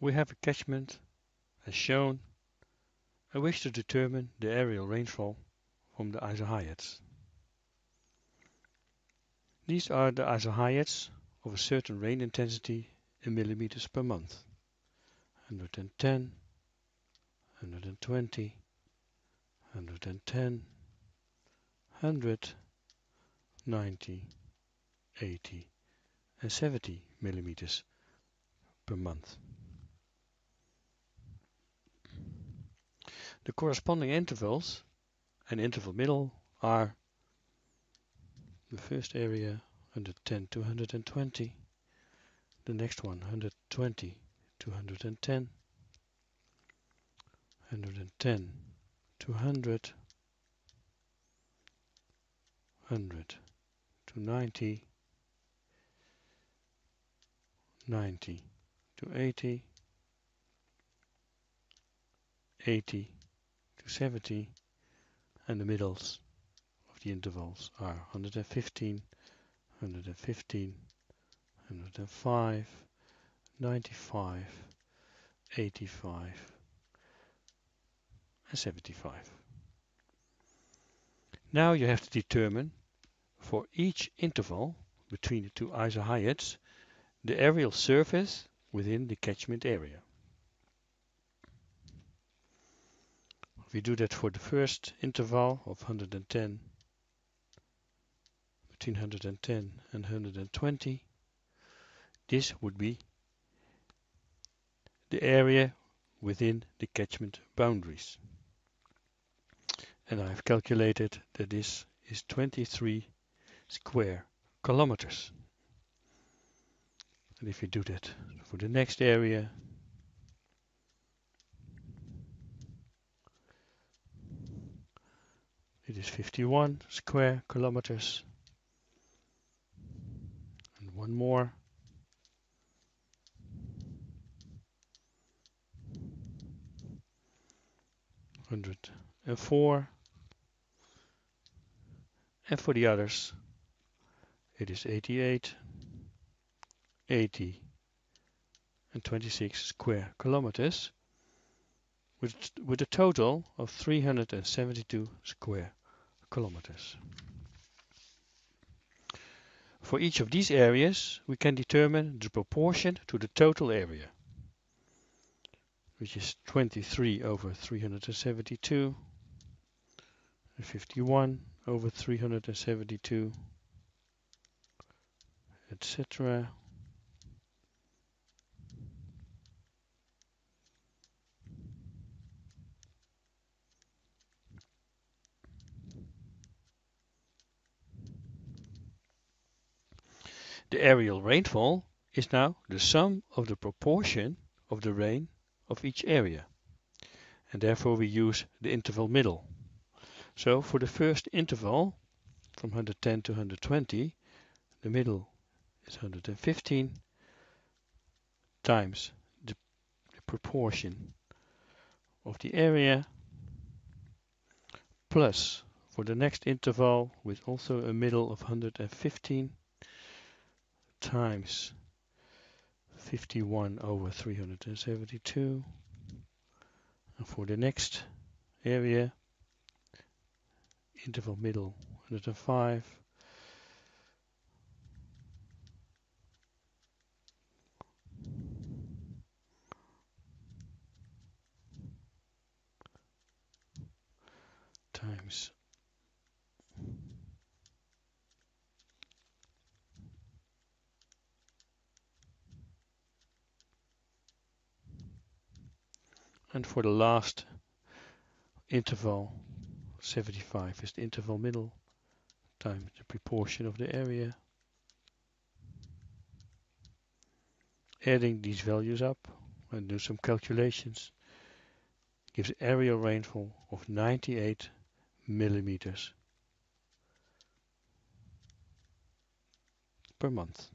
we have a catchment as shown and wish to determine the areal rainfall from the isohyets. These are the isohyets of a certain rain intensity in millimeters per month. 110, 120, 110, 100, 90, 80 and 70 millimeters per month. The corresponding intervals and interval middle are the first area 110 to 120, the next one 120 to 110, 110 to 100, 100 to 90, 90 to 80, 80 to 70 and the middles of the intervals are 115, 115, 105, 95, 85 and 75. Now you have to determine for each interval between the two isohyets the aerial surface within the catchment area. We do that for the first interval of 110 between 110 and 120. This would be the area within the catchment boundaries. And I've calculated that this is 23 square kilometers. And if you do that for the next area, It is 51 square kilometers. And one more. Hundred and four. And for the others, it is 88, 80, and 26 square kilometers with, with a total of 372 square kilometers. For each of these areas, we can determine the proportion to the total area, which is 23 over 372, 51 over 372, etc. The areal rainfall is now the sum of the proportion of the rain of each area. And therefore we use the interval middle. So for the first interval from 110 to 120, the middle is 115 times the, the proportion of the area plus for the next interval with also a middle of 115 times 51 over 372 and for the next area interval middle 105 times and for the last interval 75 is the interval middle times the proportion of the area adding these values up and do some calculations gives areal rainfall of 98 millimeters per month.